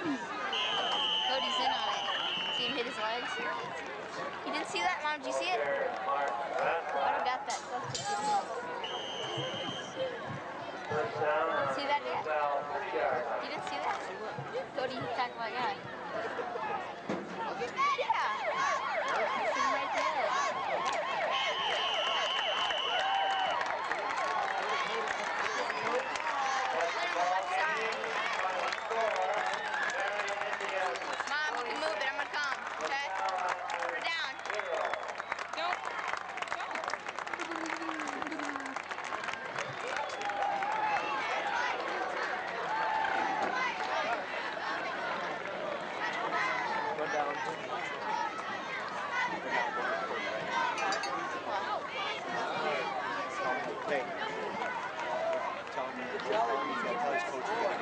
Cody. Cody's in on it. See him hit his legs? You didn't see that, Mom? Did you see it? I got that. See that yet? You didn't see that? Cody talking about. Yeah. Hey. Tell him, tell his coach